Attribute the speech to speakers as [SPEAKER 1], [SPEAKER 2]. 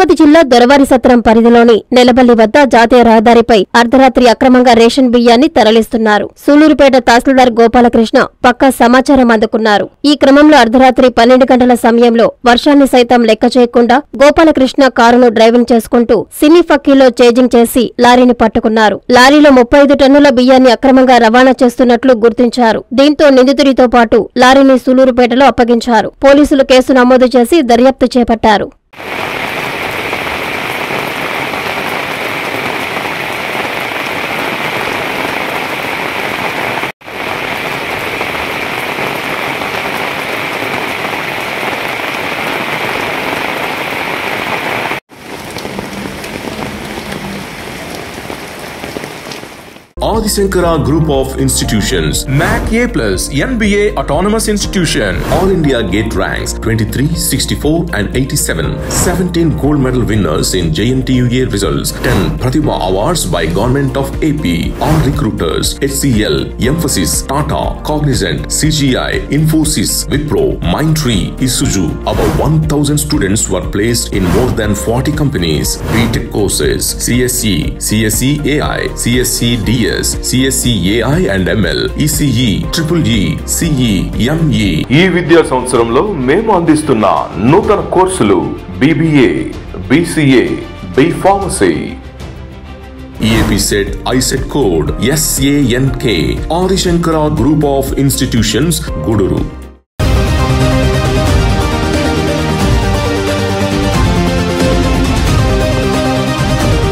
[SPEAKER 1] తిరుపతి జిల్లా దొరవారి సత్రం పరిధిలోని నెలబల్లి వద్ద జాతీయ రహదారిపై అర్ధరాత్రి అక్రమంగా రేషన్ బియ్యాన్ని తరలిస్తున్నారు. సూలూరుపేట తహసీల్దార్ గోపాలకృష్ణ పక్కా సమాచారం అందుకున్నారు. ఈ క్రమంలో అర్ధరాత్రి పన్నెండు గంటల సమయంలో వర్షాన్ని సైతం లెక్క చేయకుండా గోపాలకృష్ణ కారును డ్రైవింగ్ చేసుకుంటూ సినీ ఫక్కీలో చేజింగ్ చేసి లారీని పట్టుకున్నారు. లారీలో ముప్పై ఐదు టన్నుల బియ్యాన్ని అక్రమంగా రవాణా చేస్తున్నట్లు గుర్తించారు. దీంతో నిందితుడితో పాటు లారీని సూలూరుపేటలో అప్పగించారు. పోలీసులు కేసు నమోదు చేసి దర్యాప్తు చేపట్టారు.
[SPEAKER 2] Adisankara Group of Institutions.
[SPEAKER 3] NAC A NBA Autonomous Institution.
[SPEAKER 2] All India Gate ranks 23, 64, and 87. 17 gold medal winners in JNTUA results. 10 Pratibha Awards by Government of AP. All recruiters HCL, Emphasis, Tata, Cognizant, CGI, Infosys, Wipro, Mindtree, Isuzu. About 1000 students were placed in more than 40 companies. BTech courses CSE, CSE AI, CSE DS, MS CSC AI and ML ECE triple E CE ME
[SPEAKER 4] ఈ విద్యా సంవత్సరంలో మేము అందిస్తున్న నూతన కోర్సులు BBA BCA
[SPEAKER 2] B Pharmacy EAPCET ICET code SANK Adishankara group of institutions Gudur